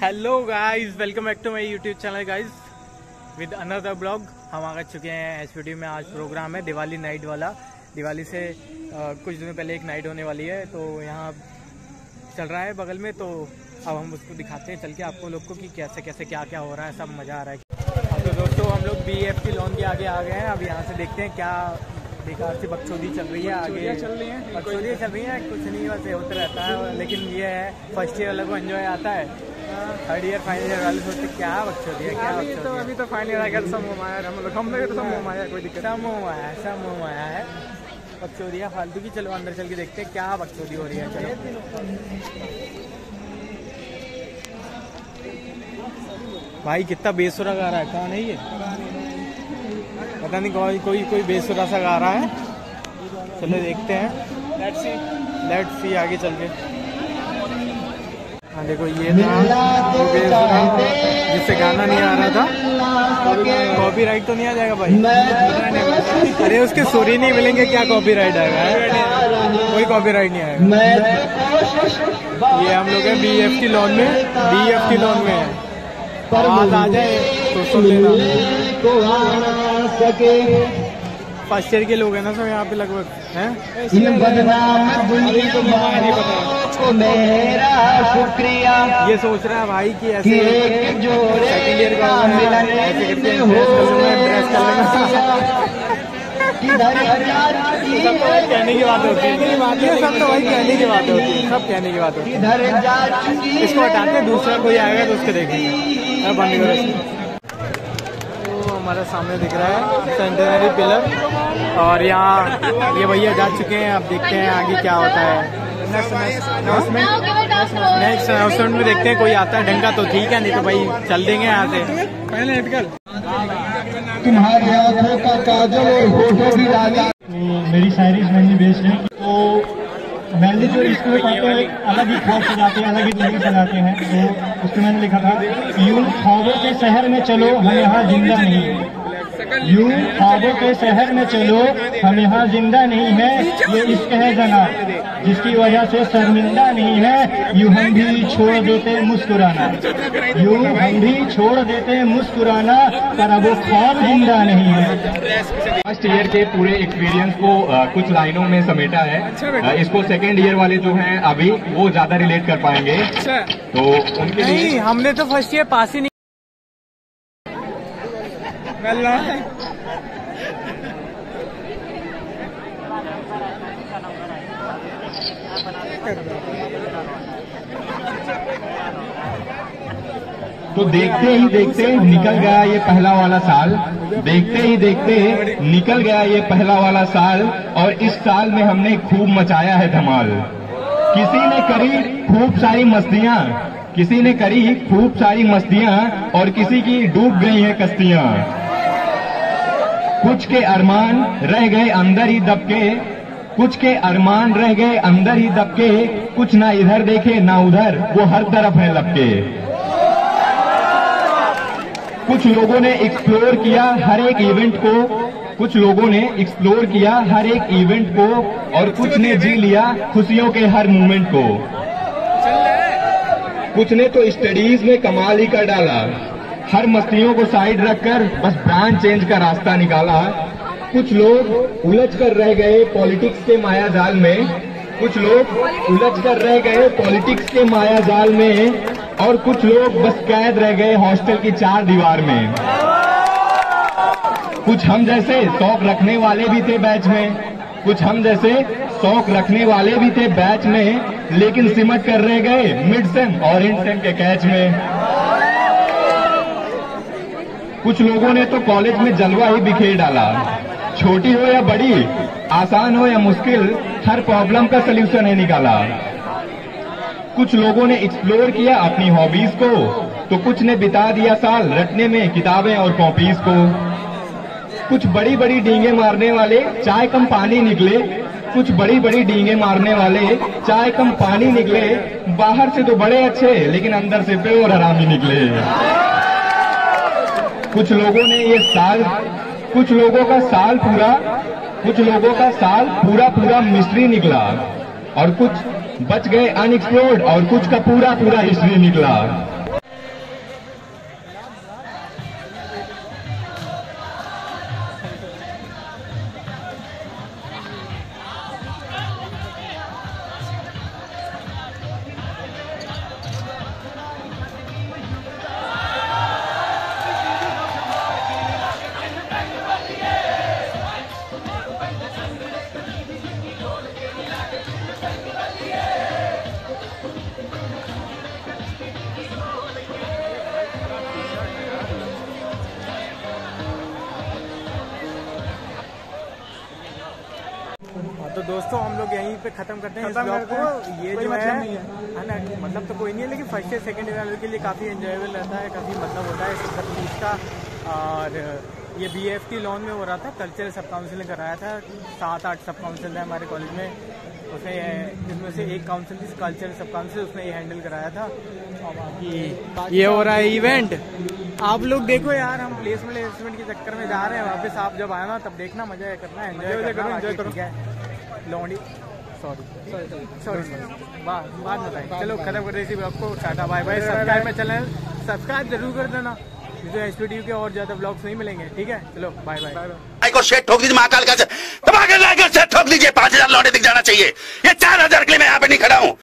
Hello guys welcome back to my YouTube channel guys with another blog हम आ चुके हैं एस में आज प्रोग्राम है दिवाली नाइट वाला। दिवाली से आ, कुछ दिनों पहले एक नाइट होने वाली है तो यहाँ चल रहा है बगल में तो अब हम उसको दिखाते हैं चल के आपको लोग को कि कैसे कैसे क्या क्या हो रहा है सब मज़ा आ रहा है। अब तो दोस्तों हम लोग बी एफ़ लोन के आगे आ गए हैं। अब यहाँ से देखते हैं क्या बेकार से बकचोदी चल रही है आगे। चल रही है बकचोदी चल रही है कुछ नहीं बस होता रहता है लेकिन ये है फ़र्स्ट ईयर वालों को एंजॉय आता है। थर्ड ईयर फाइनल ईयर वाले सोचते क्या बकचोदी है क्या अभी तो अभी तो फाइनल ईयर आएगा सब मुँह माया हम लोग हम लोग तो सब मुँह माया कोई दिक्कत सब है सब आया है। बकचोदिया फालतू की चलो अंदर चल के देखते हैं क्या बकचोदी हो रही है चलो। भाई कितना बेसुरा गा रहा है कौन है? ये पता नहीं कोई कोई कोई बेसुरा सा गा रहा है। चलो देखते हैं। लेट्स सी लेट्स सी आगे चल के। हाँ देखो ये था वो बेसुरा जिससे गाना नहीं आ रहा था। कॉपीराइट तो नहीं आ जाएगा भाई। अरे उसके सुर ही नहीं मिलेंगे क्या कॉपीराइट आएगा कोई कॉपीराइट नहीं आएगा। ये हम लोग हैं बी एफ़ की लोन में। बी एफ़ की लोन में है। आवाज़ आ जाए तो सुन लेना। फ़र्स्ट ईयर के लोग हैं ना सब यहाँ पे लगभग हैं? ये बदनाम दुनिया शुक्रिया। ये सोच रहा है भाई कि ऐसे सेकंड ईयर का करके कर लूँगा तो कहने की बात होती है। सब तो भाई कहने की बात होती है। सब कहने की बात होती है। किधर जा चुकी इसको हटाते हैं? दूसरा कोई आएगा तो उसके देखेंगे। बंद करो तो हमारे सामने दिख रहा है सेंटेनरी पिलर और यहाँ ये भैया जा चुके हैं अब देखते हैं आगे क्या होता है। नेक्स्ट अनाउंसमेंट में देखते हैं कोई आता है ढंगा तो ठीक है नहीं तो भाई चल देंगे यहाँ से। पहले अटकल तुम्हारी आँखों का काजल और होठों की राजा तो मेरी शायरी मेनली बेस्ड है तो जो इसमें पाते हैं अलग ही खौफ सजाते हैं, अलग ही तरीके सजाते हैं तो उसमें मैंने लिखा था, यूँ ख्वाबों के शहर में चलो, हम यहाँ ज़िंदा नहीं यूँ ख्वाबों के शहर में चलो। हम यहाँ ज़िंदा नहीं है ये इश्क है जना जिसकी वजह से शर्मिंदा नहीं है। यूँ हम भी छोड़ देते मुस्कुराना। यूँ हम भी छोड़ देते मुस्कुराना पर अब वो ख्वाब ज़िंदा नहीं है। फ़र्स्ट ईयर के पूरे एक्सपीरियंस को कुछ लाइनों में समेटा है। अ, इसको सेकेंड ईयर वाले जो हैं अभी वो ज़्यादा रिलेट कर पाएँगे। तो उनके लिए हमने तो फ़र्स्ट ईयर पास ही नहीं तो देखते ही देखते निकल गया ये पहला वाला साल। देखते ही देखते निकल गया ये पहला वाला साल और इस साल में हमने खूब मचाया है धमाल। किसी ने करी खूब सारी मस्तियाँ, किसी ने करी खूब सारी मस्तियाँ और किसी की डूब गई है कश्तियाँ। कुछ के अरमान रह गए अंदर ही दबके। कुछ के अरमान रह गए अंदर ही दबके। कुछ ना इधर देखे, ना उधर, वो हर तरफ़ है लपके। कुछ लोगों ने एक्सप्लोर किया हर एक इवेंट को। कुछ लोगों ने एक्सप्लोर किया हर एक इवेंट को और कुछ ने जी लिया खुशियों के हर मोमेंट को। कुछ ने तो स्टडीज़ में कमाल ही कर डाला। हर मस्तियों को साइड रखकर बस ब्रांड चेंज का रास्ता निकाला कुछ लोग उलझ कर रह गए पॉलिटिक्स के माया जाल में। कुछ लोग उलझ कर रह गए पॉलिटिक्स के माया जाल में। और कुछ लोग बस कैद रह गए हॉस्टल की चार दीवार में। कुछ हम जैसे शौक रखने वाले भी थे बैच में। कुछ हम जैसे शौक रखने वाले भी थे बैच में। लेकिन सिमट कर रह गए मिड सेम और इंड सेम के कैच में। कुछ लोगों ने तो कॉलेज में जलवा ही बिखेर डाला। छोटी हो या बड़ी, आसान हो या मुश्किल, हर प्रॉब्लम का सलूशन है निकाला। कुछ लोगों ने एक्सप्लोर किया अपनी हॉबीज को तो कुछ ने बिता दिया साल रटने में किताबें और कॉपीज को। कुछ बड़ी बड़ी डींगे मारने वाले चाय कम पानी निकले, कुछ बड़ी बड़ी डींगे मारने वाले चाय कम पानी निकले, बाहर से तो बड़े अच्छे, लेकिन अंदर से प्योर हरामी निकले। कुछ लोगों ने ये साल, कुछ लोगों का साल पूरा, कुछ लोगों का साल पूरा पूरा मिस्ट्री निकला और कुछ बच गए अनएक्सप्लोर्ड और कुछ का पूरा पूरा हिस्ट्री निकला। दोस्तों हम लोग यहीं पे खत्म करते हैं इस खत्म ब्लॉग करते को। हैं। ये जो है मतलब नहीं है। है ना मतलब तो कोई नहीं है लेकिन फ़र्स्ट ईयर सेकंड ईयर वालों के लिए काफ़ी एंजॉयबल रहता है काफ़ी मतलब होता है सब चीज़ का। और ये बी एफ़ टी लॉन में हो रहा था कल्चरल सब काउंसिल ने कराया था सात आठ सब काउंसिल है हमारे कॉलेज में। उसने इसमें से एक काउंसिल थी कल्चरल सब काउंसिल उसने ये हैंडल कराया था। और बाकी ये हो रहा है इवेंट आप लोग देखो यार हम प्लेसमेंट प्लेसमेंट के चक्कर में जा रहे हैं वापस आप जब आए ना तब देखना मज़ा करना मज़े एंजॉय करो, बाकी है। लौंडी। सॉरी बाद में चलो खत्म कर रही थी आपको टाटा बाय बाय। सब्सक्राइब में चैनल सब्सक्राइब ज़रूर कर देना। जो एच पी के और ज़्यादा ब्लॉग्स नहीं मिलेंगे ठीक है? चलो बाय बाय को शेट ठोक दीजिए महाकाल का से दबा के लाकर शेट ठोक दीजिए पाँच हज़ार लौटे दिख जाना चाहिए। ये चार हज़ार के लिए मैं यहाँ पे नहीं खड़ा हूँ।